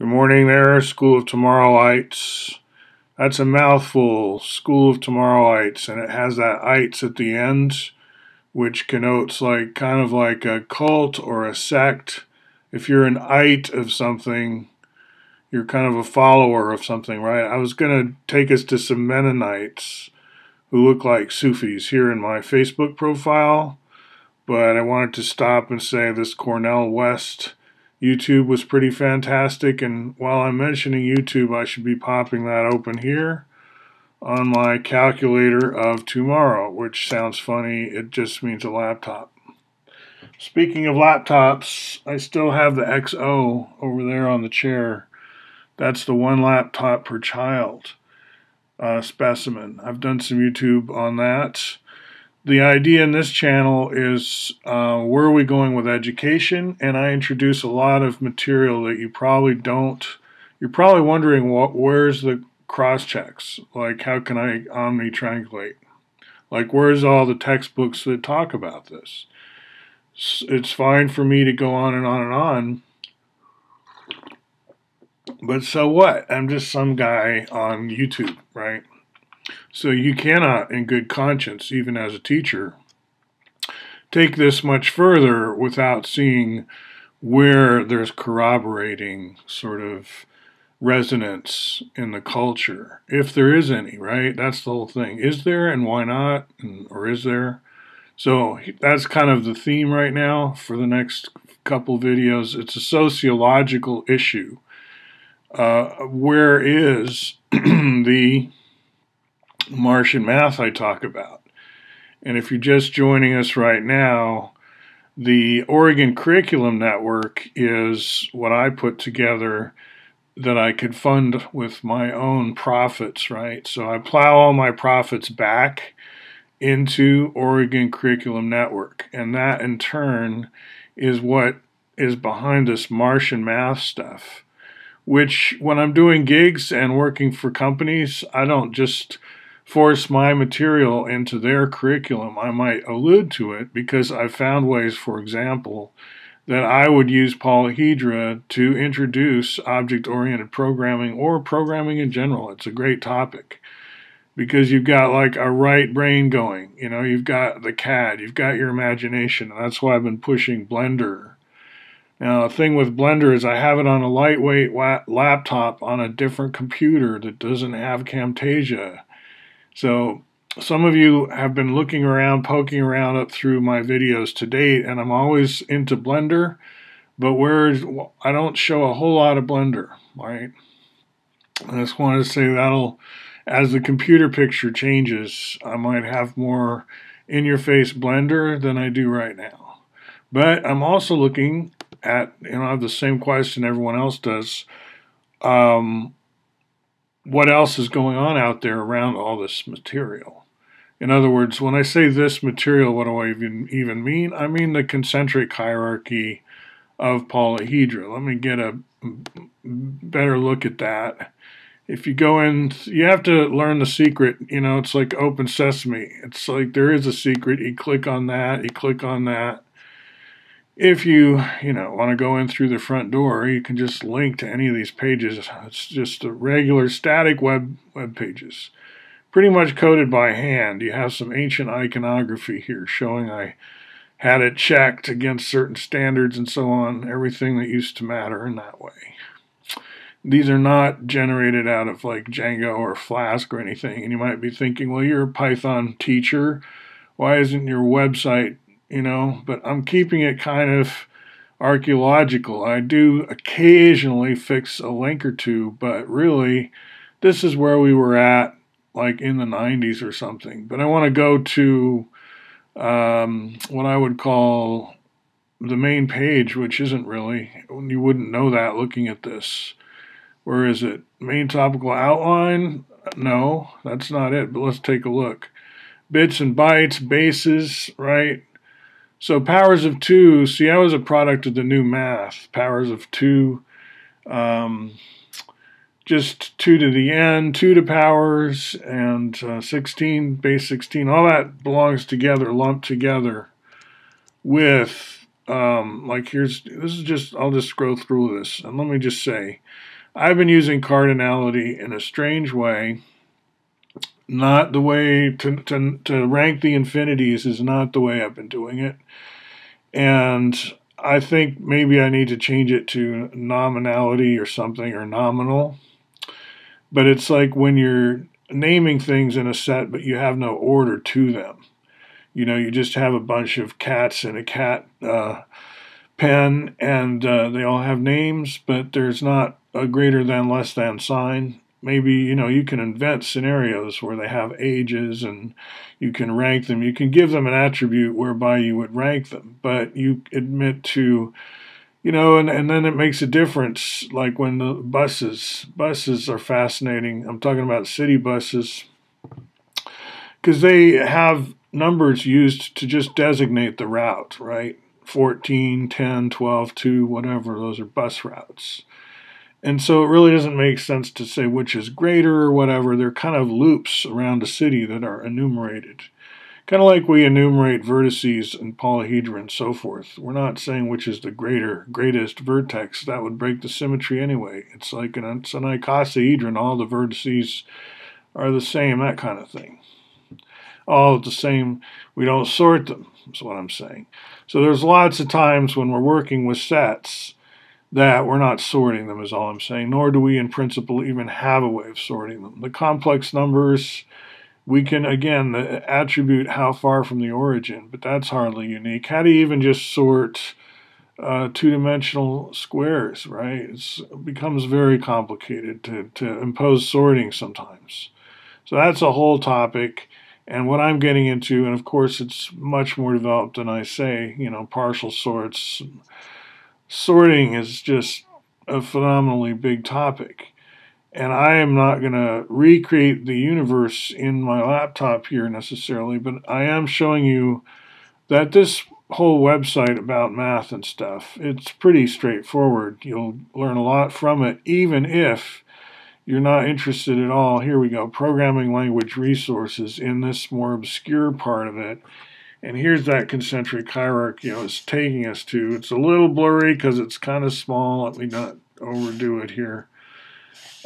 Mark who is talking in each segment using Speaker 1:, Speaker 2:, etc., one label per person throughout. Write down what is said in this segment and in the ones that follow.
Speaker 1: Good morning there, School of Tomorrowites. That's a mouthful, School of Tomorrowites, and it has that ites at the end, which connotes like kind of like a cult or a sect. If you're an ite of something, you're kind of a follower of something, right? I was going to take us to some Mennonites who look like Sufis here in my Facebook profile, but I wanted to stop and say this Cornel West YouTube was pretty fantastic. And while I'm mentioning YouTube, I should be popping that open here on my calculator of tomorrow, which sounds funny. It just means a laptop. Speaking of laptops, I still have the XO over there on the chair. That's the one laptop per child uh, specimen. I've done some YouTube on that the idea in this channel is uh, where are we going with education? And i introduce a lot of material that you probably don't you're probably wondering what where's the cross checks? Like how can i omni translate like where's all the textbooks that talk about this? It's fine for me to go on and on and on. But so what? I'm just some guy on youtube right so you cannot, in good conscience, even as a teacher, take this much further without seeing where there's corroborating sort of resonance in the culture, if there is any, right? That's the whole thing. Is there and why not? And, or is there? So that's kind of the theme right now for the next couple videos. It's a sociological issue. Uh, where is the Martian math I talk about. And if you're just joining us right now, the Oregon Curriculum Network is what I put together that I could fund with my own profits, right? So I plow all my profits back into Oregon Curriculum Network. And that in turn is what is behind this Martian math stuff, which when I'm doing gigs and working for companies, I don't just force my material into their curriculum, I might allude to it because I found ways, for example, that I would use Polyhedra to introduce object oriented programming or programming in general. It's a great topic because you've got like a right brain going, you know, you've got the CAD, you've got your imagination. And that's why I've been pushing Blender. Now, the thing with Blender is I have it on a lightweight laptop on a different computer that doesn't have Camtasia. So some of you have been looking around, poking around up through my videos to date, and I'm always into Blender, but where I don't show a whole lot of Blender, right? I just wanted to say that'll, as the computer picture changes, I might have more in-your-face Blender than I do right now. But I'm also looking at, you know, I have the same question everyone else does. Um, what else is going on out there around all this material. In other words, when I say this material, what do I even, even mean? I mean the concentric hierarchy of polyhedra. Let me get a better look at that. If you go in, you have to learn the secret. You know, it's like open sesame. It's like there is a secret. You click on that, you click on that, if you, you know, want to go in through the front door, you can just link to any of these pages. It's just a regular static web web pages, pretty much coded by hand. You have some ancient iconography here showing I had it checked against certain standards and so on, everything that used to matter in that way. These are not generated out of like Django or Flask or anything. And you might be thinking, well, you're a Python teacher. Why isn't your website you know, but I'm keeping it kind of archaeological. I do occasionally fix a link or two, but really, this is where we were at, like in the 90s or something. But I want to go to um, what I would call the main page, which isn't really, you wouldn't know that looking at this. Where is it? Main topical outline? No, that's not it, but let's take a look. Bits and bytes, bases, right? So powers of two, see, I was a product of the new math. Powers of two, um, just two to the n, two to powers, and uh, 16, base 16, all that belongs together, lumped together with Um, like here's this is just I'll just scroll through this and let me just say, I've been using cardinality in a strange way. Not the way to, to, to rank the infinities is not the way I've been doing it. And I think maybe I need to change it to nominality or something or nominal. But it's like when you're naming things in a set, but you have no order to them. You know, you just have a bunch of cats in a cat uh, pen, and uh, they all have names, but there's not a greater than, less than sign. Maybe, you know, you can invent scenarios where they have ages and you can rank them. You can give them an attribute whereby you would rank them, but you admit to you know, and, and then it makes a difference. Like when the buses, buses are fascinating. I'm talking about city buses because they have numbers used to just designate the route, right? 14, 10, 12, 2, whatever, those are bus routes. And so it really doesn't make sense to say which is greater or whatever. They're kind of loops around a city that are enumerated. Kind of like we enumerate vertices and polyhedra and so forth. We're not saying which is the greater, greatest vertex. That would break the symmetry anyway. It's like an, it's an icosahedron. All the vertices are the same, that kind of thing all the same. We don't sort them, is what I'm saying. So there's lots of times when we're working with sets that we're not sorting them, is all I'm saying, nor do we in principle even have a way of sorting them. The complex numbers, we can, again, attribute how far from the origin, but that's hardly unique. How do you even just sort uh, two-dimensional squares, right? It's, it becomes very complicated to, to impose sorting sometimes. So that's a whole topic. And what I'm getting into, and of course it's much more developed than I say, you know, partial sorts. Sorting is just a phenomenally big topic. And I am not going to recreate the universe in my laptop here necessarily, but I am showing you that this whole website about math and stuff, it's pretty straightforward. You'll learn a lot from it, even if you're not interested at all, here we go, programming language resources in this more obscure part of it. And here's that concentric hierarchy I was taking us to. It's a little blurry because it's kind of small. Let me not overdo it here.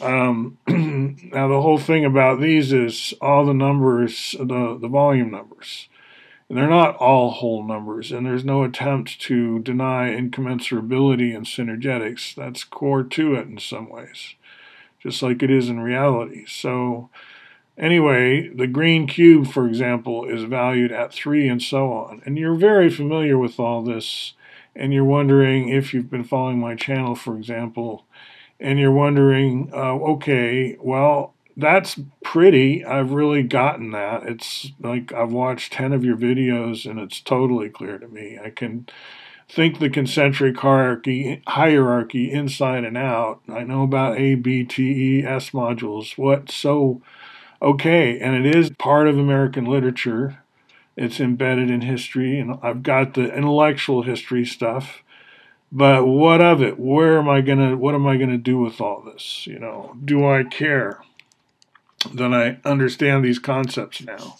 Speaker 1: Um, now, the whole thing about these is all the numbers, the, the volume numbers. And they're not all whole numbers, and there's no attempt to deny incommensurability and synergetics. That's core to it in some ways just like it is in reality. So, anyway, the green cube, for example, is valued at 3 and so on. And you're very familiar with all this, and you're wondering if you've been following my channel, for example, and you're wondering, uh, okay, well, that's pretty. I've really gotten that. It's like I've watched 10 of your videos, and it's totally clear to me. I can think the concentric hierarchy hierarchy inside and out. I know about A, B, T, E, S modules. What so okay, and it is part of American literature. It's embedded in history, and I've got the intellectual history stuff. But what of it? Where am I gonna? What am I gonna do with all this? You know, do I care? That I understand these concepts now.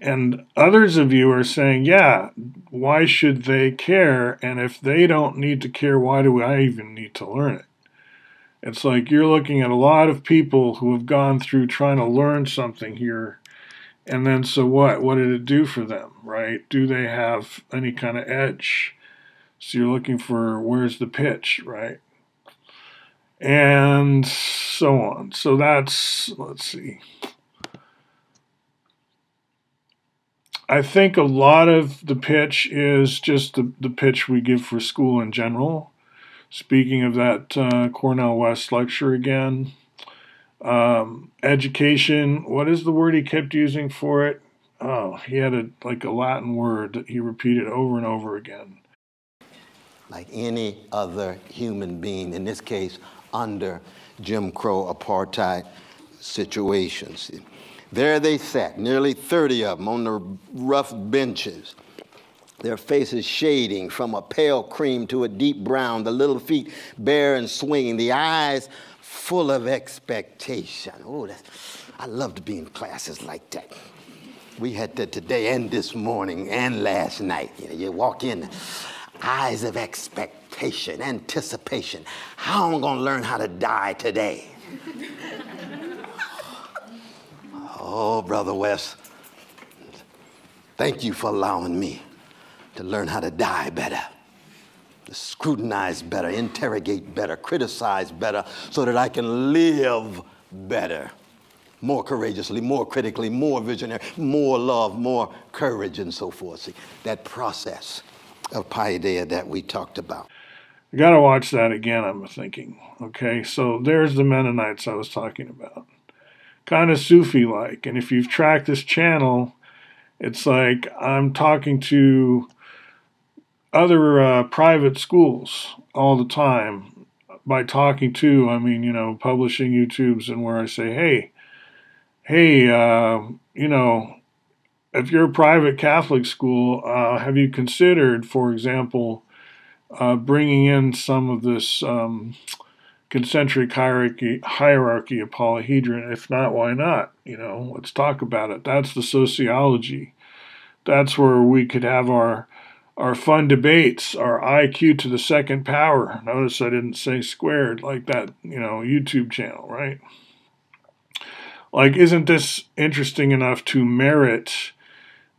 Speaker 1: And others of you are saying, yeah, why should they care? And if they don't need to care, why do I even need to learn it? It's like you're looking at a lot of people who have gone through trying to learn something here. And then, so what? What did it do for them, right? Do they have any kind of edge? So you're looking for where's the pitch, right? And so on. So that's, let's see. I think a lot of the pitch is just the, the pitch we give for school in general. Speaking of that uh, Cornel West lecture again, um, education, what is the word he kept using for it? Oh, he had a like a Latin word that he repeated over and over again.
Speaker 2: Like any other human being, in this case, under Jim Crow apartheid situations. There they sat, nearly 30 of them on the rough benches, their faces shading from a pale cream to a deep brown, the little feet bare and swinging, the eyes full of expectation. Oh, that's, I love to be in classes like that. We had that today and this morning and last night. You, know, you walk in, eyes of expectation, anticipation. How am I going to learn how to die today? oh, Brother West, thank you for allowing me to learn how to die better, to scrutinize better, interrogate better, criticize better, so that I can live better more courageously, more critically, more visionary, more love, more courage, and so forth. See, that process of paideia that we talked about.
Speaker 1: You got to watch that again, I'm thinking. Okay, so there's the Mennonites I was talking about. Kind of Sufi like. And if you've tracked this channel, it's like I'm talking to other uh, private schools all the time. By talking to, I mean, you know, publishing YouTubes and where I say, hey, hey, uh, you know, if you're a private Catholic school, uh, have you considered, for example, uh, bringing in some of this um, concentric hierarchy, hierarchy of polyhedron? If not, why not? You know, let's talk about it. That's the sociology. That's where we could have our our fun debates, our IQ to the second power. Notice I didn't say squared like that, you know, YouTube channel, right? like, isn't this interesting enough to merit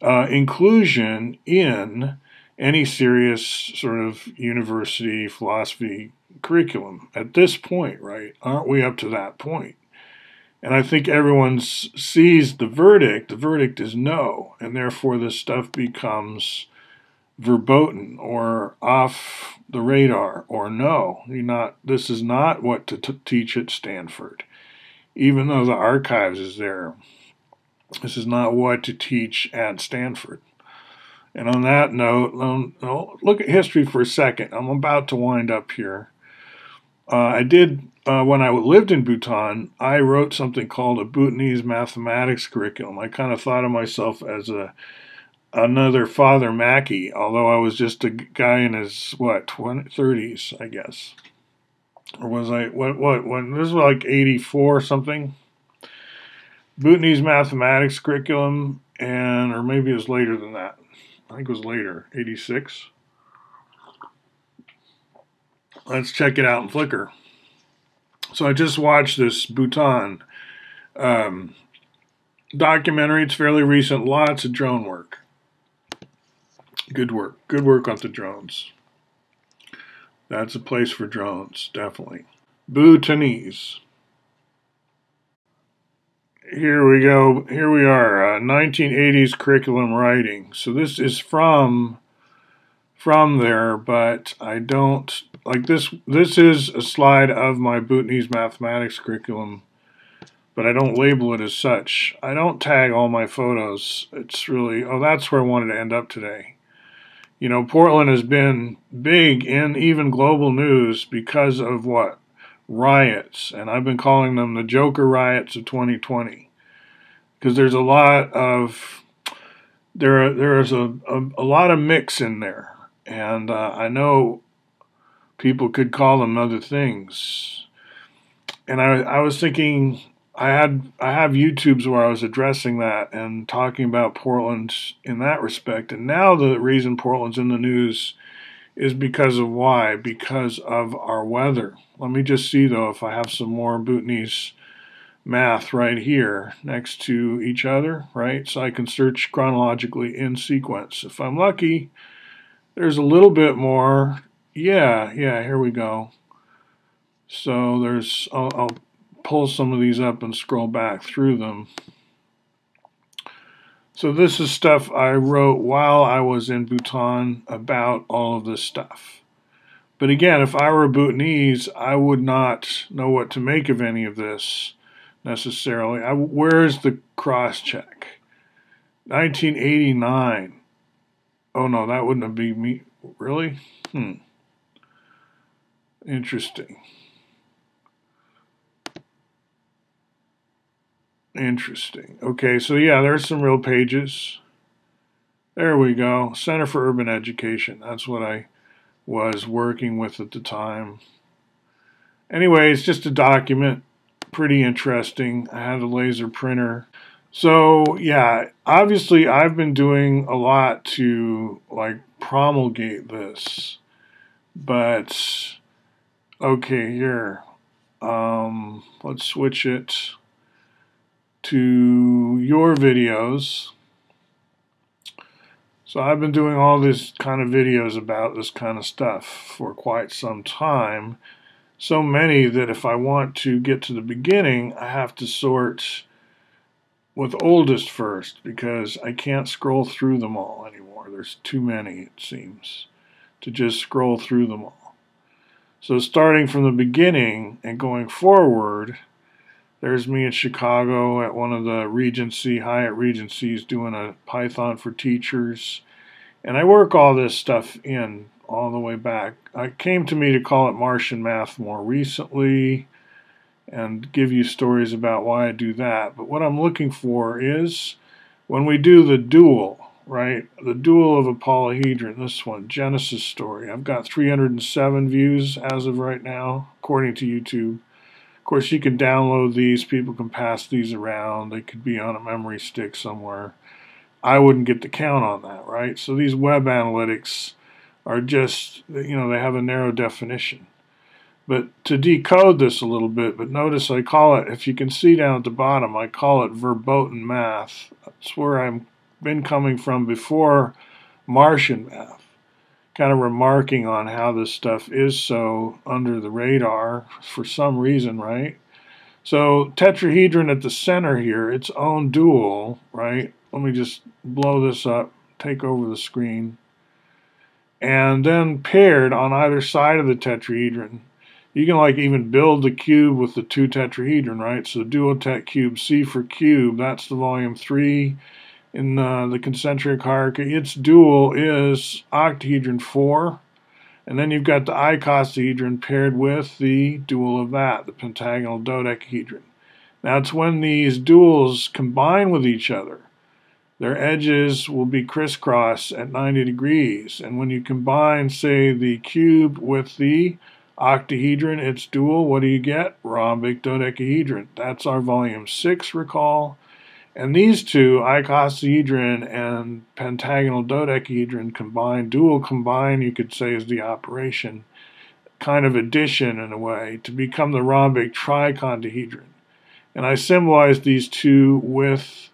Speaker 1: uh, inclusion in any serious sort of university philosophy curriculum at this point, right? Aren't we up to that point? And I think everyone sees the verdict. The verdict is no, and therefore this stuff becomes verboten or off the radar or no. You're not. This is not what to t- teach at Stanford even though the archives is there. This is not what to teach at Stanford. And on that note, look at history for a second. I'm about to wind up here. Uh, I did, uh, when I lived in Bhutan, I wrote something called a Bhutanese mathematics curriculum. I kind of thought of myself as a another Father Mackey, although I was just a guy in his, what, 20, 30s, I guess. Or was I what what when this was like 84 or something. Bhutanese mathematics curriculum and or maybe it was later than that. I think it was later 86 let's check it out in Flickr. So I just watched this Bhutan um, documentary. It's fairly recent. Lots of drone work good work good work on the drones that's a place for drones, definitely. Bhutanese. Here we go. Here we are. Uh, 1980s curriculum writing. So this is from from there, but I don't like this. This is a slide of my Bhutanese mathematics curriculum, but I don't label it as such. I don't tag all my photos. It's really oh, that's where I wanted to end up today you know, Portland has been big in even global news because of what? Riots. And I've been calling them the Joker riots of 2020. Because there's a lot of, there, there is a, a, a lot of mix in there. And uh, I know people could call them other things. And I, I was thinking, I had I have YouTubes where I was addressing that and talking about Portland in that respect. And now the reason Portland's in the news is because of why? Because of our weather. Let me just see though if I have some more Bhutanese math right here next to each other, right? So I can search chronologically in sequence. If I'm lucky, there's a little bit more. Yeah, yeah, here we go. So there's, I'll, I'll pull some of these up and scroll back through them. So this is stuff I wrote while I was in Bhutan about all of this stuff. But again, if I were a Bhutanese, I would not know what to make of any of this necessarily. I, where's the cross check? 1989. Oh no, that wouldn't have been me. Really? Hmm. Interesting. Interesting. Okay, so yeah, there's some real pages. There we go. Center for Urban Education. That's what I was working with at the time. Anyway, it's just a document. Pretty interesting. I had a laser printer. So, yeah, obviously I've been doing a lot to like promulgate this. But okay, here. Um, let's switch it to your videos. So I've been doing all these kind of videos about this kind of stuff for quite some time. So many that if I want to get to the beginning, I have to sort with oldest first because I can't scroll through them all anymore. There's too many, it seems, to just scroll through them all. So starting from the beginning and going forward, there's me in Chicago at one of the Regency, Hyatt Regencies, doing a Python for teachers. And I work all this stuff in all the way back. It came to me to call it Martian math more recently and give you stories about why I do that. But what I'm looking for is when we do the dual, right? The dual of a polyhedron, this one, Genesis story. I've got 307 views as of right now, according to YouTube. Of course, you can download these. People can pass these around. They could be on a memory stick somewhere. I wouldn't get the count on that, right? So these web analytics are just, you know, they have a narrow definition. But to decode this a little bit, but notice I call it, if you can see down at the bottom, I call it verboten math. That's where I've been coming from before Martian math. Kind of remarking on how this stuff is so under the radar for some reason, right? So tetrahedron at the center here, its own dual, right? Let me just blow this up, take over the screen. And then paired on either side of the tetrahedron, you can like even build the cube with the two tetrahedron, right? So duo-tet cube, C for cube, that's the volume three in uh, the concentric hierarchy. Its dual is octahedron four. And then you've got the icosahedron paired with the dual of that, the pentagonal dodecahedron. It's when these duals combine with each other. Their edges will be crisscross at 90 degrees. And when you combine, say, the cube with the octahedron, its dual, what do you get? Rhombic dodecahedron. That's our volume 6, recall. And these two, icosahedron and pentagonal dodecahedron combined, dual combined, you could say, is the operation, kind of addition in a way, to become the rhombic triacontahedron. And I symbolize these two with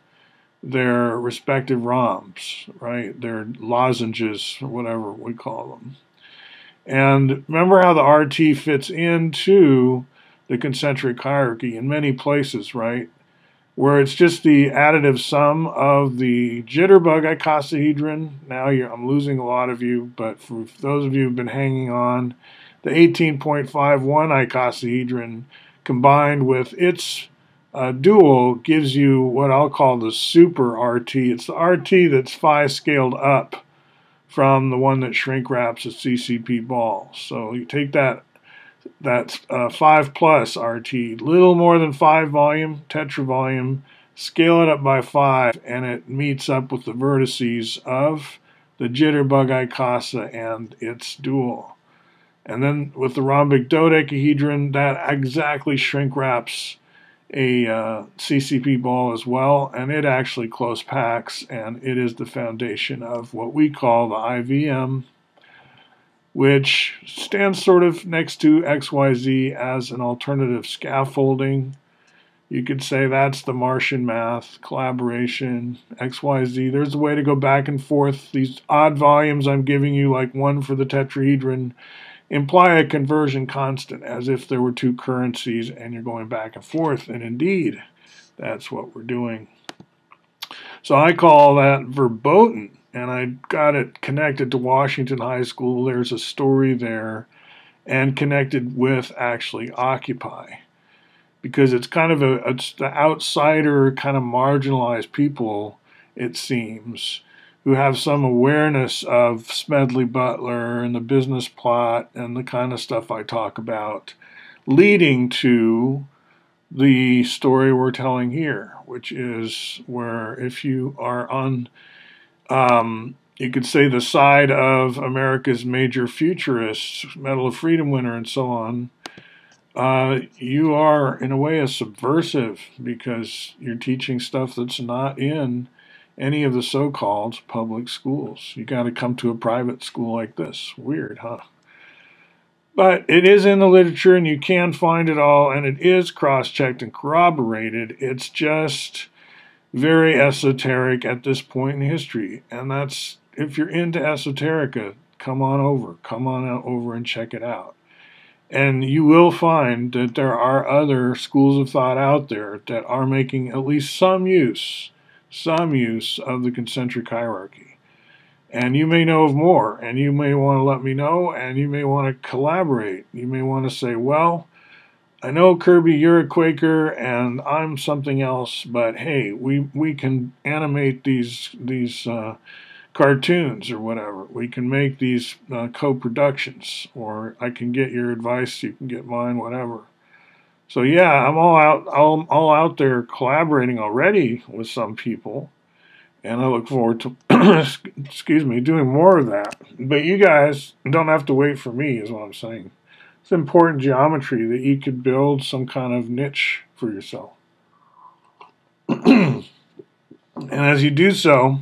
Speaker 1: their respective rhombs, right? Their lozenges, whatever we call them. And remember how the RT fits into the concentric hierarchy in many places, right? Where it's just the additive sum of the jitterbug icosahedron. Now I'm losing a lot of you, but for those of you who've been hanging on, the 18.51 icosahedron combined with its uh, dual gives you what I'll call the super RT. It's the RT that's phi scaled up from the one that shrink wraps a CCP ball. So you take that that uh, 5 plus RT, little more than 5 volume, tetra volume, scale it up by 5, and it meets up with the vertices of the jitterbug icosa and its dual. And then with the rhombic dodecahedron, that exactly shrink wraps a uh, CCP ball as well, and it actually close packs, and it is the foundation of what we call the IVM, which stands sort of next to XYZ as an alternative scaffolding. You could say that's the Martian math, collaboration, XYZ. There's a way to go back and forth. These odd volumes I'm giving you, like one for the tetrahedron, imply a conversion constant as if there were two currencies and you're going back and forth. And indeed, that's what we're doing. So I call that verboten, and I got it connected to Washington High School. There's a story there, and connected with actually Occupy. Because it's kind of a it's the outsider, kind of marginalized people, it seems, who have some awareness of Smedley Butler and the business plot and the kind of stuff I talk about, leading to the story we're telling here, which is where if you are on, um, you could say the side of America's major futurists, Medal of Freedom winner, and so on, uh, you are in a way a subversive because you're teaching stuff that's not in any of the so-called public schools. You got to come to a private school like this. Weird, huh? But it is in the literature and you can find it all and it is cross-checked and corroborated. It's just very esoteric at this point in history. And that's if you're into esoterica, come on over. Come on over and check it out. And you will find that there are other schools of thought out there that are making at least some use, some use of the concentric hierarchy. And you may know of more, and you may want to let me know, and you may want to collaborate. You may want to say, well, I know Kirby, you're a Quaker, and I'm something else, but hey, we we can animate these these uh, cartoons or whatever. We can make these uh, co-productions, or I can get your advice, you can get mine, whatever. So yeah, I'm all out, all, all out there collaborating already with some people, and I look forward to, excuse me, doing more of that. But you guys don't have to wait for me, is what I'm saying. It's important geometry that you could build some kind of niche for yourself. and as you do so,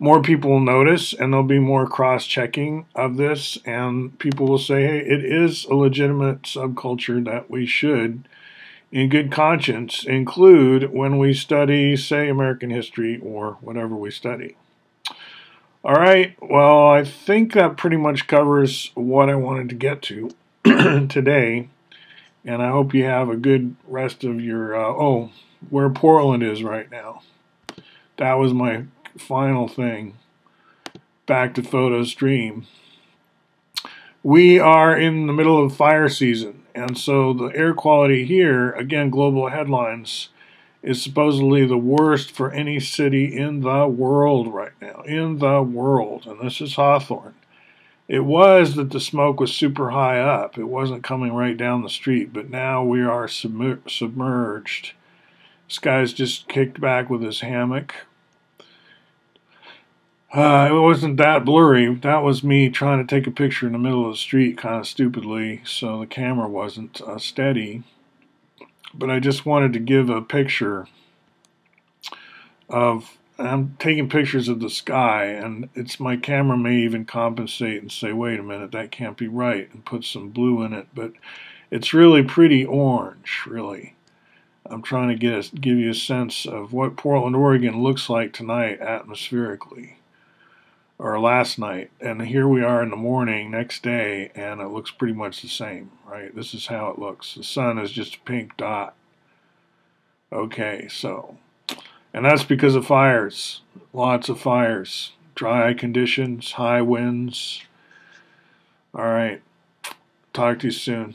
Speaker 1: more people will notice and there'll be more cross checking of this, and people will say, hey, it is a legitimate subculture that we should, in good conscience, include when we study, say, American history or whatever we study. All right, well, I think that pretty much covers what I wanted to get to today, and I hope you have a good rest of your. Uh, oh, where Portland is right now. That was my final thing back to photostream. We are in the middle of fire season, and so the air quality here, again, global headlines, is supposedly the worst for any city in the world right now. In the world. And this is Hawthorne. It was that the smoke was super high up. It wasn't coming right down the street, but now we are submerged. This guy's just kicked back with his hammock. Uh, it wasn't that blurry. That was me trying to take a picture in the middle of the street kind of stupidly, so the camera wasn't uh, steady. But I just wanted to give a picture of. I'm taking pictures of the sky, and it's my camera may even compensate and say, "Wait a minute, that can't be right," and put some blue in it. But it's really pretty orange, really. I'm trying to get a, give you a sense of what Portland, Oregon looks like tonight atmospherically or last night, and here we are in the morning next day, and it looks pretty much the same, right? This is how it looks. The sun is just a pink dot. Okay, so, and that's because of fires. Lots of fires. Dry conditions, high winds. All right. Talk to you soon.